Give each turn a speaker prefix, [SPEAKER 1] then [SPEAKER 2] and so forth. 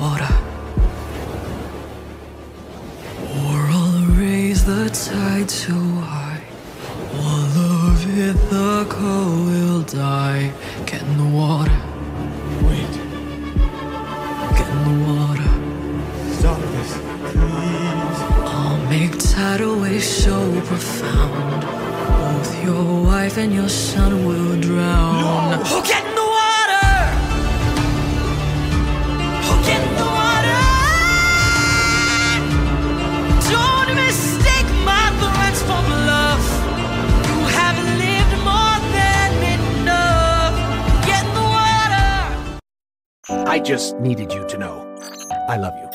[SPEAKER 1] water. Or I'll raise the tide too high. One of it, the cold will die. Get in the water.
[SPEAKER 2] Wait.
[SPEAKER 1] Get in the water.
[SPEAKER 2] Stop this, please.
[SPEAKER 1] I'll make tidal waves so profound. Both your wife and your son will drown.
[SPEAKER 2] No.
[SPEAKER 1] Okay!
[SPEAKER 3] I just needed you to know. I love you.